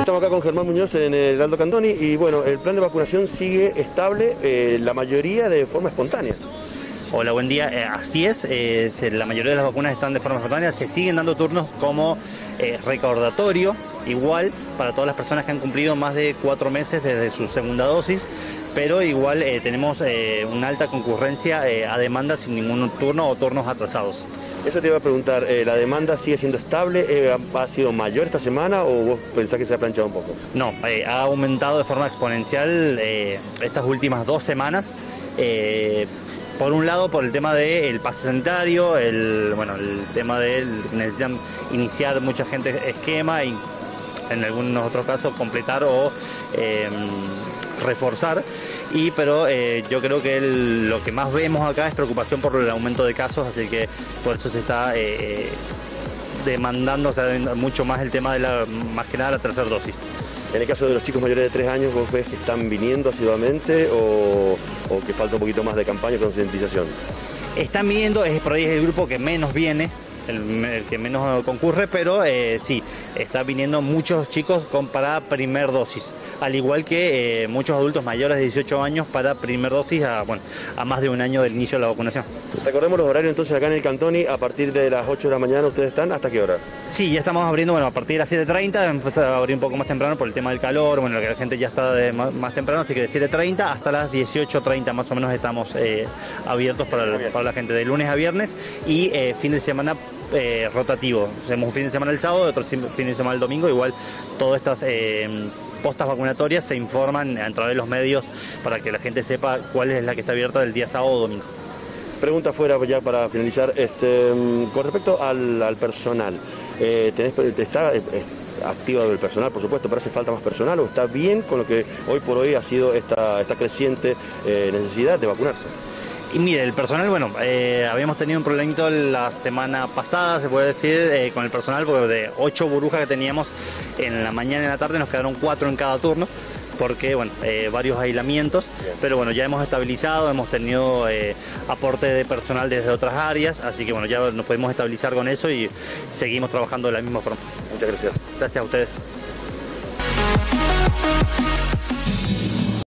Estamos acá con Germán Muñoz en el Aldo Cantoni y bueno, el plan de vacunación sigue estable, eh, la mayoría de forma espontánea. Hola, buen día. Eh, así es, eh, se- la mayoría de las vacunas están de forma espontánea. Se siguen dando turnos como eh, recordatorio, igual para todas las personas que han cumplido más de cuatro meses desde su segunda dosis, pero igual eh, tenemos eh, una alta concurrencia eh, a demanda sin ningún turno o turnos atrasados. Eso te iba a preguntar, eh, ¿la demanda sigue siendo estable? Eh, ¿Ha sido mayor esta semana o vos pensás que se ha planchado un poco? No, eh, ha aumentado de forma exponencial estas últimas dos semanas. por un lado, por el tema del pase sanitario, el, bueno, el tema de necesitan iniciar mucha gente esquema y en algunos otros casos completar o reforzar. Y pero eh, yo creo que el- lo que más vemos acá es preocupación por el aumento de casos, así que por eso se está eh, demandando o sea, mucho más el tema de la, más que nada la tercera dosis. En el caso de los chicos mayores de 3 años, ¿vos ves que están viniendo asiduamente o, o que falta un poquito más de campaña con concientización? Están viniendo, es por ahí es el grupo que menos viene, el, el que menos concurre, pero eh, sí, están viniendo muchos chicos con para primer dosis, al igual que eh, muchos adultos mayores de 18 años para primer dosis a, bueno, a más de un año del inicio de la vacunación. Recordemos los horarios entonces acá en el Cantoni, a partir de las 8 de la mañana ustedes están, ¿hasta qué hora? Sí, ya estamos abriendo, bueno, a partir de las 7.30, empezar a abrir un poco más temprano por el tema del calor, bueno, que la gente ya está de más, más temprano, así que de 7.30 hasta las 18.30 más o menos estamos eh, abiertos para, el- para la gente, de lunes a viernes y eh, fin de semana eh, rotativo. Hacemos un fin de semana el sábado, otro fin de semana el domingo, igual todas estas... postas vacunatorias se informan a través de los medios para que la gente sepa cuál es la que está abierta del día sábado o domingo. Pregunta fuera ya para finalizar, este, mm, con respecto al, al personal, eh, ¿está eh, eh, activado el personal, por supuesto, pero hace falta más personal o está bien con lo que hoy por hoy ha sido esta, esta creciente eh, necesidad de vacunarse? Y mire, el personal, bueno, eh, habíamos tenido un problemito la semana pasada, se puede decir, eh, con el personal, porque de ocho burbujas que teníamos en la mañana y en la tarde nos quedaron cuatro en cada turno, porque, bueno, eh, varios aislamientos, pero bueno, ya hemos estabilizado, hemos tenido eh, aporte de personal desde otras áreas, así que bueno, ya nos podemos estabilizar con eso y seguimos trabajando de la misma forma. Muchas gracias. Gracias a ustedes.